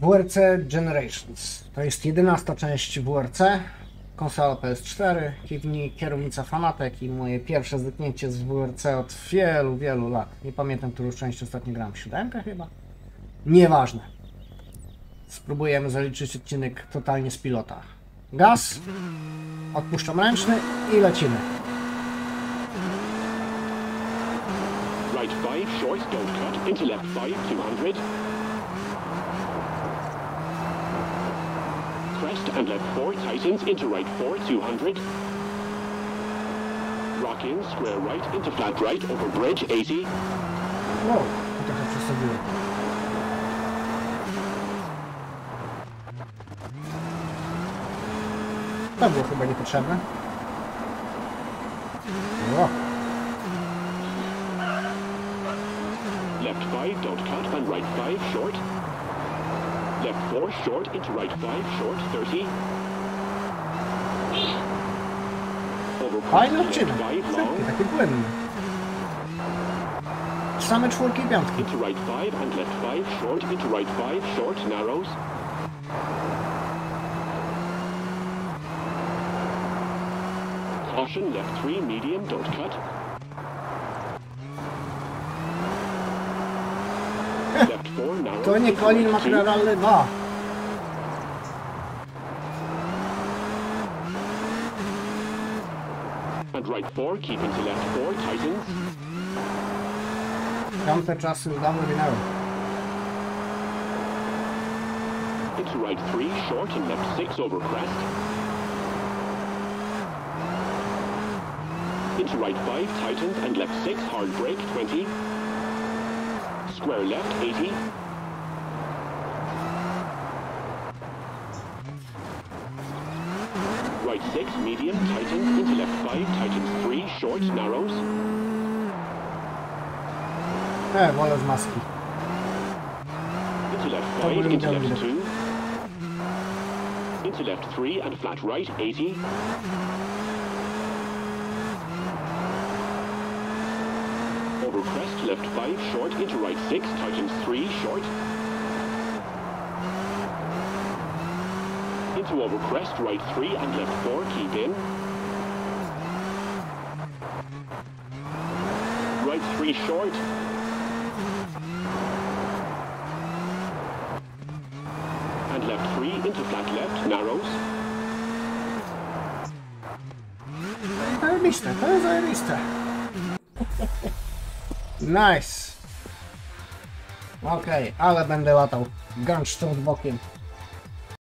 WRC Generations. To jest jedenasta część WRC. Konsola PS4, kiewni- kierownica Fanatek i moje pierwsze zetknięcie z WRC od wielu, wielu lat. Nie pamiętam, którą część ostatnio grałem. Siódemkę chyba? Nieważne. Spróbujemy zaliczyć odcinek totalnie z pilota. Gaz, odpuszczam ręczny i lecimy. Right 5, short, don't cut. Into left 5, 200. Crest and left 4, tightens. Into right 4, 200. Rock in, square right, into flat right, over bridge, 80. Wow, trochę przesadziłem. To było chyba niepotrzebne. O, Left 5, don't cut. And right 5, short. Left 4, short, into right 5, short, 30. Over fajny crest, odcinek. 5, Setki, long. takie płynne. Same czwórki i piątki. Into right 5 and left 5, short, into right 5, short, narrows. Caution, left 3, medium, don't cut. left 4, narrow. To nie Colin right 2. McRae 2. And right 4, keep into left 4, tightens. Tamte czasy dawno minęły. Into right 3, short, and left 6, over crest. Into right 5, tightens, and left 6, hard break, 20. Square left, 80. Right 6, medium, Titan into left 5, Titan 3, short, narrows. E, wolę z maski. Into left 5, bym into left 2. Into left 3 and flat right, 80. Over crest, left 5, short, into right 6, tightens 3, short. Over crest, right 3 and left 4, keep in. Right 3, short. And left 3 into flat left, narrows. Zajebiste, to jest zajebiste. Nice. Okej, ale będę latał gangster bokiem.